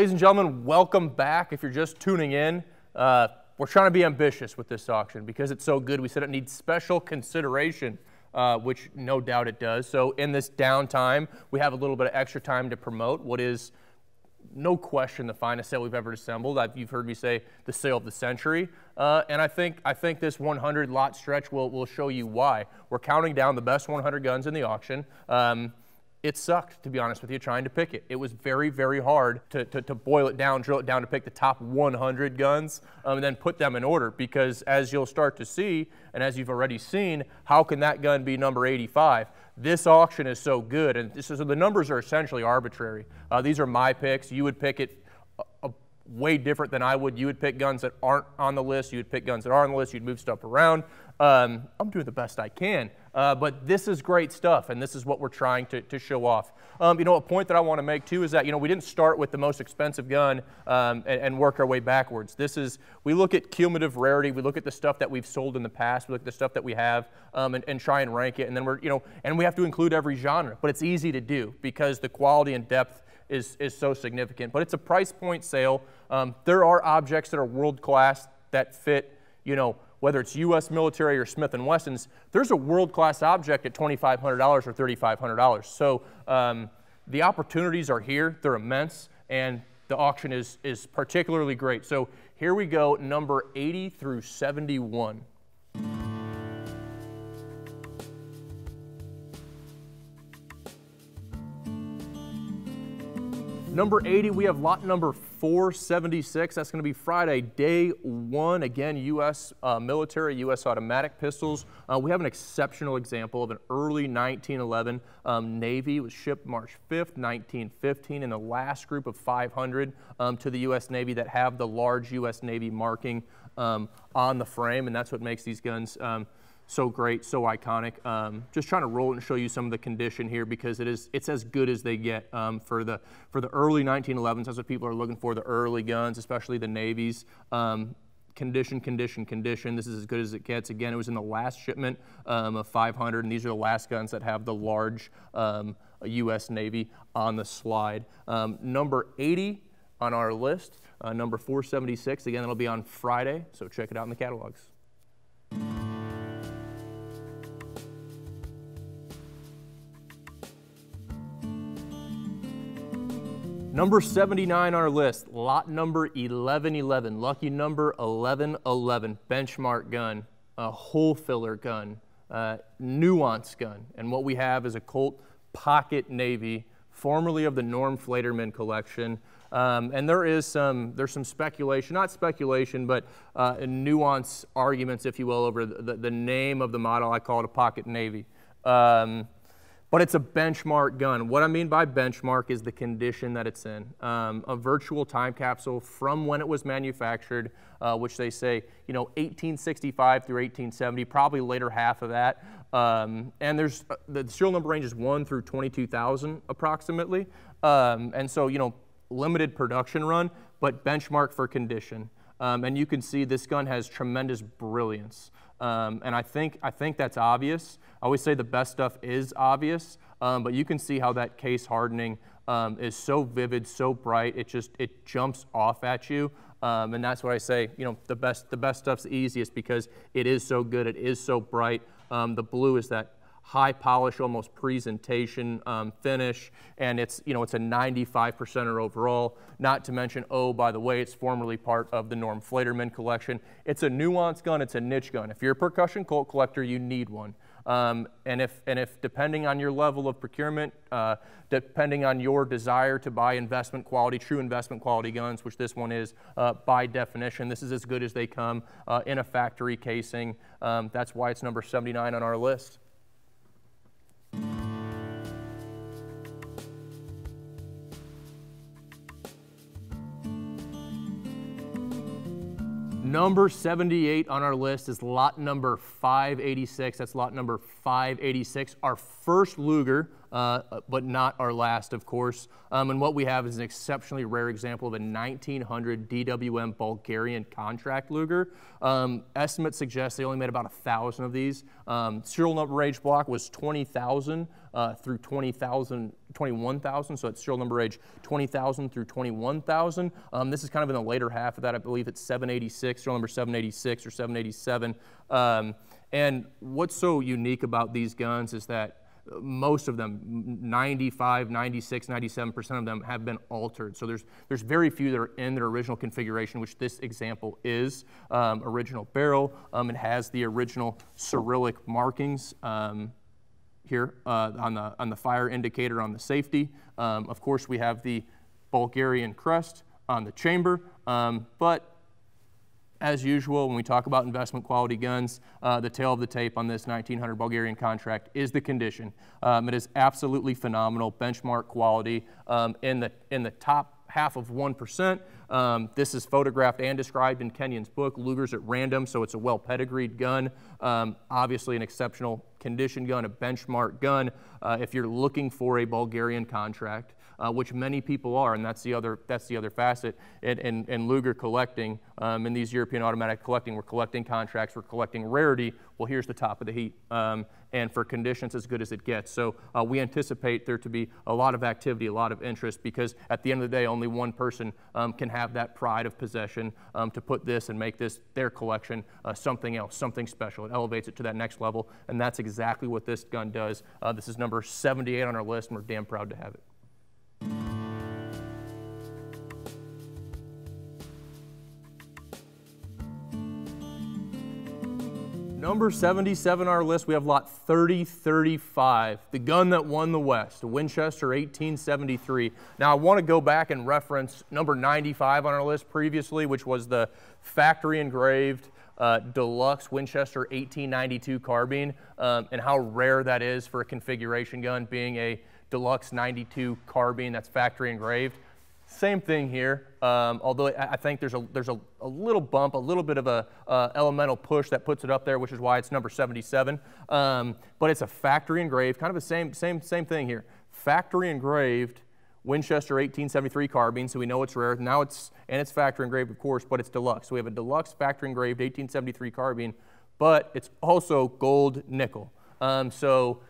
Ladies and gentlemen, welcome back. If you're just tuning in, uh, we're trying to be ambitious with this auction because it's so good. We said it needs special consideration, uh, which no doubt it does. So in this downtime, we have a little bit of extra time to promote what is no question the finest sale we've ever assembled. I've, you've heard me say the sale of the century, uh, and I think I think this 100 lot stretch will will show you why. We're counting down the best 100 guns in the auction. Um, it sucked, to be honest with you, trying to pick it. It was very, very hard to, to, to boil it down, drill it down to pick the top 100 guns um, and then put them in order because as you'll start to see, and as you've already seen, how can that gun be number 85? This auction is so good, and this is, so the numbers are essentially arbitrary. Uh, these are my picks. You would pick it a, a way different than I would. You would pick guns that aren't on the list. You would pick guns that are on the list. You'd move stuff around. Um, I'm doing the best I can. Uh, but this is great stuff, and this is what we're trying to, to show off. Um, you know, a point that I want to make too is that, you know, we didn't start with the most expensive gun um, and, and, work our way backwards. This is, we look at cumulative rarity, we look at the stuff that we've sold in the past, we look at the stuff that we have um, and, and try and rank it. And then we're, you know, and we have to include every genre, but it's easy to do because the quality and depth is, is so significant. But it's a price point sale. Um, there are objects that are world class that fit, you know, whether it's U.S. military or Smith & Wesson's, there's a world-class object at $2,500 or $3,500. So um, the opportunities are here. They're immense, and the auction is, is particularly great. So here we go, number 80 through 71. Number 80, we have lot number 476. That's going to be Friday, day one. Again, U.S. Uh, military, U.S. automatic pistols. Uh, we have an exceptional example of an early 1911 um, Navy. It was shipped March 5th, 1915, in the last group of 500 um, to the U.S. Navy that have the large U.S. Navy marking um, on the frame, and that's what makes these guns um, so great, so iconic. Um, just trying to roll it and show you some of the condition here because it is it's as good as they get um, for the for the early 1911s. That's what people are looking for. The early guns, especially the navies. Um, condition, condition, condition. This is as good as it gets. Again, it was in the last shipment um, of 500, and these are the last guns that have the large U.S. Um, Navy on the slide. Um, number 80 on our list. Uh, number 476. Again, it'll be on Friday, so check it out in the catalogs. Number 79 on our list, lot number 1111, lucky number 1111, benchmark gun, a hole filler gun, uh, nuance gun. And what we have is a Colt Pocket Navy, formerly of the Norm Flayderman collection. Um, and there is some, there's some speculation, not speculation, but uh, nuance arguments, if you will, over the, the, name of the model. I call it a Pocket Navy. Um, but it's a benchmark gun. What I mean by benchmark is the condition that it's in. Um, a virtual time capsule from when it was manufactured, uh, which they say, you know, 1865 through 1870, probably later half of that. Um, and there's uh, the serial number range is 1 through 22,000 approximately. Um, and so, you know, limited production run, but benchmark for condition. Um, and you can see this gun has tremendous brilliance. Um, and I think, I think that's obvious. I always say the best stuff is obvious, um, but you can see how that case hardening um, is so vivid, so bright, it just, it jumps off at you. Um, and that's what I say, you know, the best, the best stuff's the easiest because it is so good, it is so bright. Um, the blue is that high polish, almost presentation um, finish, and it's you know it's a 95%er overall. Not to mention, oh by the way, it's formerly part of the Norm Flayderman collection. It's a nuance gun, it's a niche gun. If you're a percussion Colt collector, you need one. Um, and if and if depending on your level of procurement, uh, depending on your desire to buy investment quality, true investment quality guns, which this one is uh, by definition, this is as good as they come uh, in a factory casing. Um, that's why it's number 79 on our list. Number 78 on our list is lot number 586. That's lot number 586, our first Luger, uh, but not our last, of course. Um, and what we have is an exceptionally rare example of a 1900 DWM Bulgarian contract Luger. Um, estimates suggest they only made about a thousand of these. Um, serial number range block was 20,000 uh, through 20,000 21,000, so it's serial number age 20,000 through 21,000. Um, this is kind of in the later half of that. I believe it's 786, serial number 786 or 787. Um, and what's so unique about these guns is that most of them 95 96 97% of them have been altered. So there's there's very few that are in their original configuration which this example is um, original barrel. Um, it has the original cyrillic markings um, here uh, on the on the fire indicator on the safety. Um, of course we have the bulgarian crest on the chamber um, but as usual, when we talk about investment quality guns, uh, the tale of the tape on this 1900 Bulgarian contract is the condition. Um, it is absolutely phenomenal, benchmark quality um, in, the, in the top half of 1%. Um, this is photographed and described in Kenyon's book, Lugers at Random, so it's a well pedigreed gun. Um, obviously, an exceptional condition gun, a benchmark gun. Uh, if you're looking for a Bulgarian contract, uh, which many people are, and that's the other, that's the other facet. In, in, in Luger collecting, um, in these European automatic collecting, we're collecting contracts, we're collecting rarity. Well, here's the top of the heat. Um, and for conditions as good as it gets. So uh, we anticipate there to be a lot of activity, a lot of interest, because at the end of the day, only one person um, can have that pride of possession um, to put this and make this their collection uh, something else, something special. It elevates it to that next level, and that's exactly what this gun does. Uh, this is number 78 on our list, and we're damn proud to have it. Number 77 on our list, we have lot 3035, the gun that won the West, Winchester 1873. Now, I want to go back and reference number 95 on our list previously, which was the factory engraved uh, deluxe Winchester 1892 carbine, um, and how rare that is for a configuration gun being a deluxe 92 carbine that's factory engraved. Same thing here, um, although I think there's, a, there's a, a, little bump, a little bit of a uh, elemental push that puts it up there, which is why it's number 77. Um, but it's a factory engraved, kind of the same, same, same thing here. Factory engraved Winchester 1873 carbine, so we know it's rare. Now it's, and it's factory engraved, of course, but it's deluxe. So we have a deluxe factory engraved 1873 carbine, but it's also gold nickel. Um, so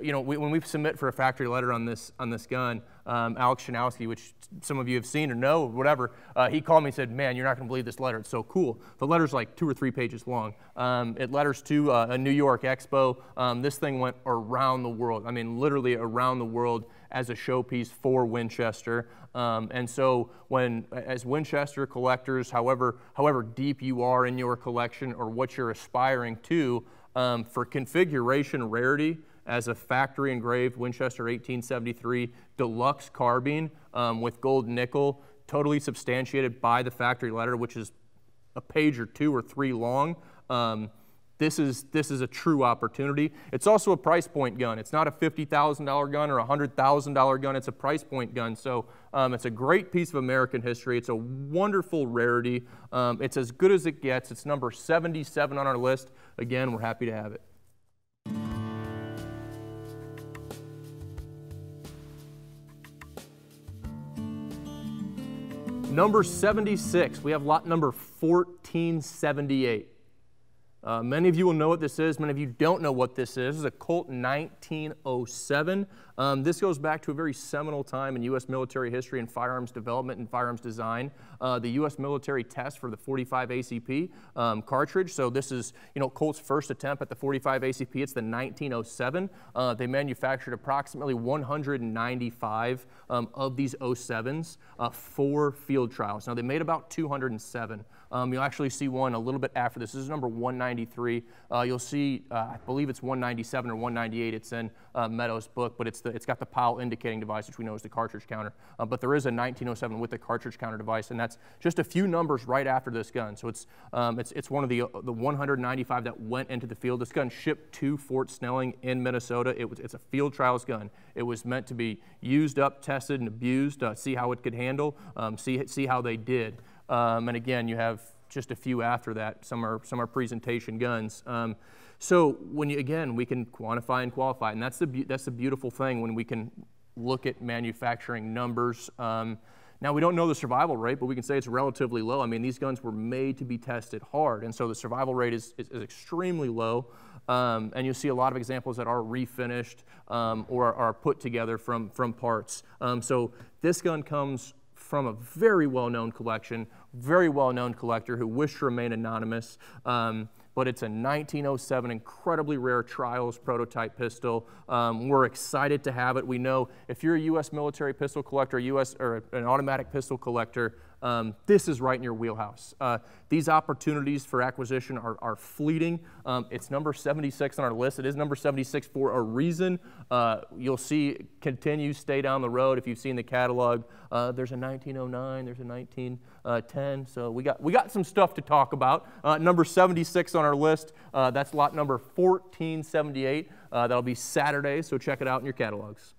you know, we, when we submit for a factory letter on this on this gun, um, Alex Shanowski, which some of you have seen or know, or whatever, uh, he called me and said, "Man, you're not going to believe this letter. It's so cool." The letter's like two or three pages long. Um, it letters to uh, a New York expo. Um, this thing went around the world. I mean, literally around the world as a showpiece for Winchester. Um, and so, when as Winchester collectors, however however deep you are in your collection or what you're aspiring to, um, for configuration rarity as a factory engraved Winchester 1873 deluxe carbine um, with gold nickel, totally substantiated by the factory letter, which is a page or two or three long. Um, this is, this is a true opportunity. It's also a price point gun. It's not a $50,000 gun or a $100,000 gun. It's a price point gun. So um, it's a great piece of American history. It's a wonderful rarity. Um, it's as good as it gets. It's number 77 on our list. Again, we're happy to have it. Number 76, we have lot number 1478. Uh, many of you will know what this is. Many of you don't know what this is. This is a Colt 1907. Um, this goes back to a very seminal time in U.S. military history and firearms development and firearms design. Uh, the U.S. military test for the 45 ACP um, cartridge. So this is, you know, Colt's first attempt at the 45 ACP. It's the 1907. Uh, they manufactured approximately 195 um, of these 07s uh, for field trials. Now they made about 207. Um, you'll actually see one a little bit after this. This is number 193. Uh, you'll see, uh, I believe it's 197 or 198. It's uh, Meadows' book, but it's, the, it's got the PAL indicating device, which we know is the cartridge counter. Uh, but there is a 1907 with the cartridge counter device, and that's just a few numbers right after this gun. So it's, um, it's, it's one of the, uh, the 195 that went into the field. This gun shipped to Fort Snelling in Minnesota. It was, it's a field trials gun. It was meant to be used up, tested, and abused, uh, see how it could handle, um, see, see how they did. Um, and again, you have just a few after that. Some are, some are presentation guns. Um, so when you, again, we can quantify and qualify, and that's the, that's the beautiful thing when we can look at manufacturing numbers. Um, Now, we don't know the survival rate, but we can say it's relatively low. I mean, these guns were made to be tested hard, and so the survival rate is, is, is extremely low. Um, and you'll see a lot of examples that are refinished um, or are put together from, from parts. Um, so this gun comes from a very well-known collection, very well-known collector who wished to remain anonymous. Um, but it's a 1907 incredibly rare trials prototype pistol. Um, we're excited to have it. We know if you're a U.S. military pistol collector, U.S. or an automatic pistol collector, um, this is right in your wheelhouse. Uh, these opportunities for acquisition are, are fleeting. Um, it's number 76 on our list. It is number 76 for a reason. Uh, you'll see continue, stay down the road. If you've seen the catalog, uh, there's a 1909, there's a 1910. So we got, we got some stuff to talk about. Uh, number 76 on our list, uh, that's lot number 1478. Uh, that'll be Saturday, so check it out in your catalogs.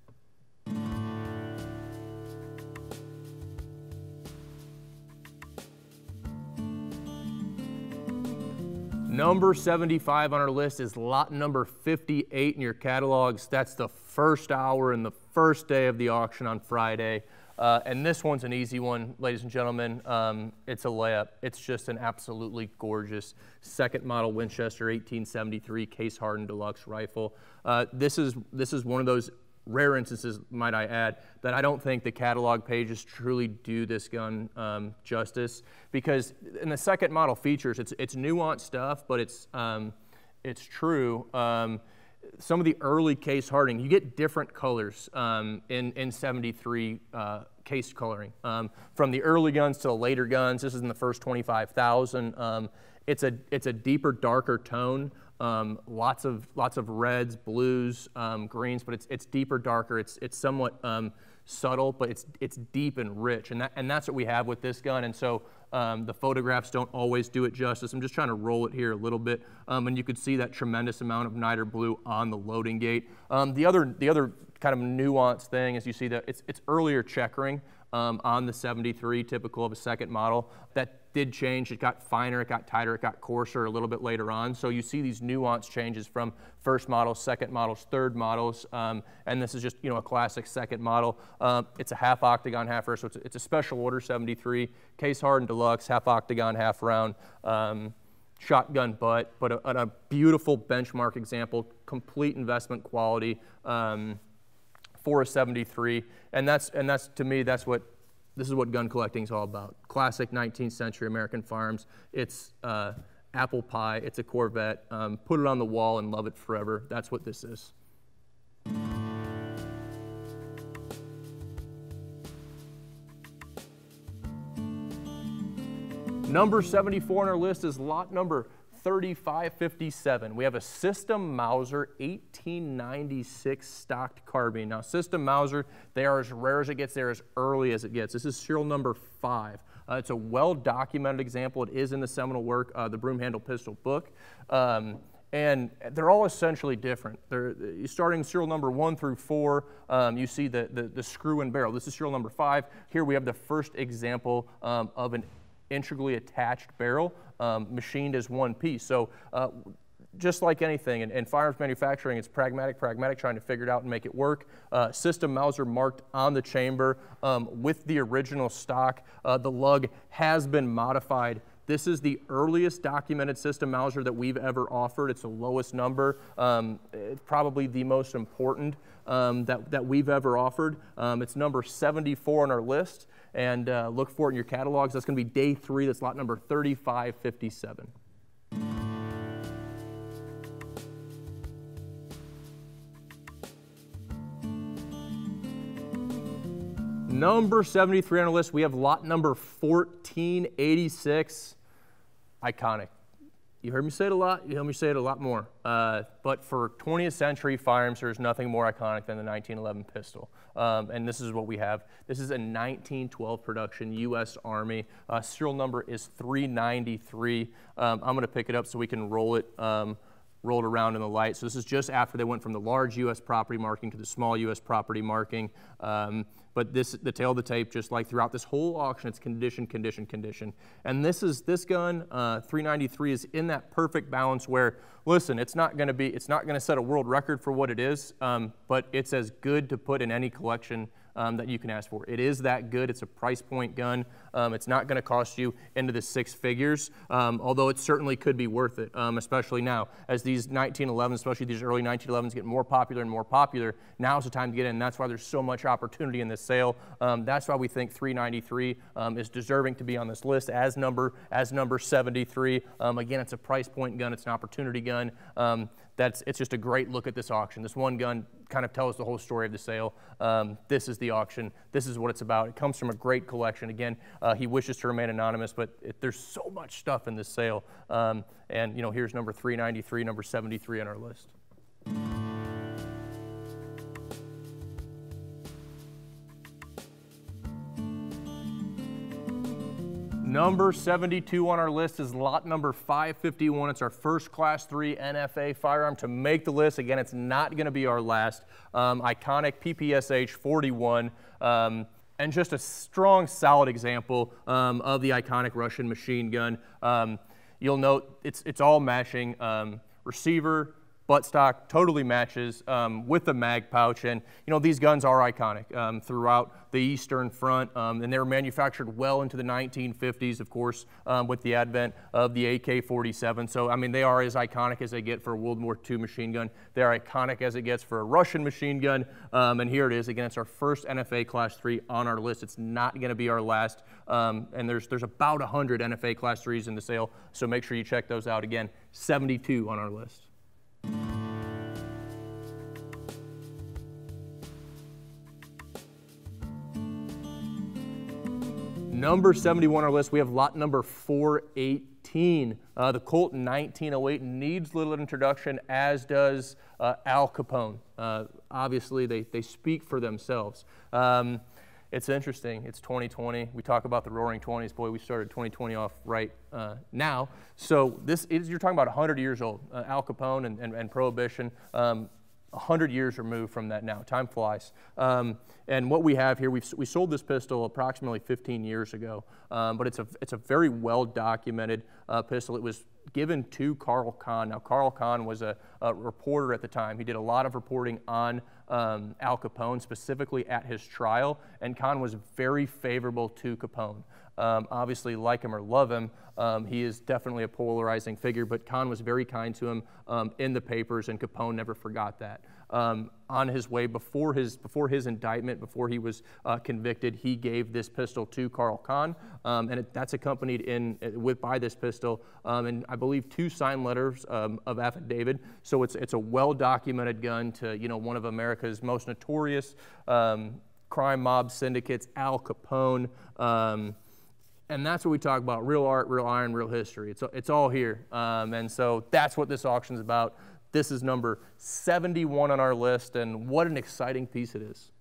Number 75 on our list is lot number 58 in your catalogs. That's the first hour and the first day of the auction on Friday. Uh, and this one's an easy one, ladies and gentlemen. Um, it's a layup. It's just an absolutely gorgeous second model Winchester 1873 case hardened deluxe rifle. Uh, this is this is one of those rare instances, might I add, that I don't think the catalog pages truly do this gun um, justice because in the second model features, it's, it's nuanced stuff, but it's, um, it's true. Um, some of the early case hardening, you get different colors um, in, in 73 uh, case coloring. Um, from the early guns to the later guns, this is in the first 25,000. Um, it's, a, it's a deeper, darker tone. Um, lots of lots of reds, blues, um, greens, but it's it's deeper, darker. It's it's somewhat um, subtle, but it's it's deep and rich, and that and that's what we have with this gun. And so um, the photographs don't always do it justice. I'm just trying to roll it here a little bit, um, and you could see that tremendous amount of niter blue on the loading gate. Um, the other the other kind of nuanced thing is you see that it's it's earlier checkering on the 73, typical of a second model. That did change. It got finer, it got tighter, it got coarser a little bit later on. So you see these nuanced changes from first models, second models, third models, um, and this is just you know a classic second model. Um, it's a half octagon, half round, so it's a, it's a, special order 73, case hardened deluxe, half octagon, half round. Um, shotgun butt, but a, a, beautiful benchmark example, complete investment quality um, for a 73, and that's and that's to me that's what this is what gun collecting is all about. Classic 19th century American firearms. It's uh, apple pie, it's a Corvette. Um, put it on the wall and love it forever. That's what this is. Number 74 on our list is lot number 3557. We have a System Mauser 1896 stocked carbine. Now, System Mauser, they are as rare as it gets, they're as early as it gets. This is serial number five. Uh, it's a well-documented example. It is in the seminal work, uh, the Broom Handle Pistol book. Um, and they're all essentially different. They're starting serial number one through four. Um, you see the, the, the, screw and barrel. This is serial number five. Here we have the first example um, of an integrally attached barrel um, machined as one piece. So uh, just like anything in, in, firearms manufacturing, it's pragmatic, pragmatic, trying to figure it out and make it work. Uh, system Mauser marked on the chamber um, with the original stock. Uh, the lug has been modified. This is the earliest documented system Mauser that we've ever offered. It's the lowest number. Um, it's probably the most important um, that, that we've ever offered. Um, it's number 74 on our list and uh, look for it in your catalogs. That's going to be day three. That's lot number 3557. Number 73 on our list, we have lot number 1486. Iconic. You heard me say it a lot, you heard me say it a lot more. Uh, but for 20th century firearms, there's nothing more iconic than the 1911 pistol. Um, and this is what we have. This is a 1912 production U.S. Army. Uh, serial number is 393. Um, I'm going to pick it up so we can roll it. Um, roll it around in the light. So this is just after they went from the large U.S. property marking to the small U.S. property marking. Um, but this, the tale of the tape, just like throughout this whole auction, it's condition, condition, condition. And this is this gun, uh, 393, is in that perfect balance where, listen, it's not going to be, it's not going to set a world record for what it is, um, but it's as good to put in any collection um, that you can ask for. It is that good. It's a price point gun. Um, it's not going to cost you into the six figures, um, although it certainly could be worth it, um, especially now as these 1911s, especially these early 1911s, get more popular and more popular. Now's the time to get in. That's why there's so much opportunity in this sale. Um, that's why we think 393 um, is deserving to be on this list as number as number 73. Um, again, it's a price point gun. It's an opportunity gun that's it's just a great look at this auction. This one gun kind of tells us the whole story of the sale. Um, this is the auction. This is what it's about. It comes from a great collection. Again, uh, he wishes to remain anonymous, but it, there's so much stuff in this sale. Um, and you know, here's number 393, number 73 on our list. Number 72 on our list is lot number 551. It's our first Class 3 NFA firearm to make the list. Again, it's not going to be our last. Um, iconic PPSH 41. Um, and just a strong, solid example um, of the iconic Russian machine gun. Um, you'll note it's, it's all mashing. um, receiver, buttstock totally matches um, with the mag pouch. And, you know, these guns are iconic um, throughout the Eastern Front. Um, and they were manufactured well into the 1950s, of course, um, with the advent of the AK-47. So, I mean, they are as iconic as they get for a World War II machine gun. They're iconic as it gets for a Russian machine gun. Um, and here it is. Again, it's our first NFA Class 3 on our list. It's not going to be our last. Um, and there's, there's about 100 NFA Class 3s in the sale. So make sure you check those out. Again, 72 on our list. Number 71 on our list, we have lot number 418. Uh, the Colt 1908 needs little introduction, as does uh, Al Capone. Uh, obviously, they, they speak for themselves. Um, it's interesting. It's 2020. We talk about the roaring 20s. Boy, we started 2020 off right uh, now. So this is, you're talking about 100 years old. Uh, Al Capone and, and, and Prohibition. Um, 100 years removed from that now. Time flies. Um, and what we have here, we we sold this pistol approximately 15 years ago, um, but it's a, it's a very well documented uh, pistol. It was given to Carl Kahn. Now, Carl Kahn was a, a reporter at the time. He did a lot of reporting on um, Al Capone, specifically at his trial, and Kahn was very favorable to Capone. Um, obviously, like him or love him, um, he is definitely a polarizing figure, but Kahn was very kind to him um, in the papers, and Capone never forgot that. Um, on his way before his, before his indictment, before he was uh, convicted, he gave this pistol to Carl Kahn, um, and it, that's accompanied in, uh, with, by this pistol, um, and I believe two signed letters of affidavit. So it's, it's a well-documented gun to you know, one of America's most notorious crime mob syndicates, Al Capone. And that's what we talk about real art, real iron, real history. It's, it's all here. Um, and so that's what this auction is about. This is number 71 on our list, and what an exciting piece it is.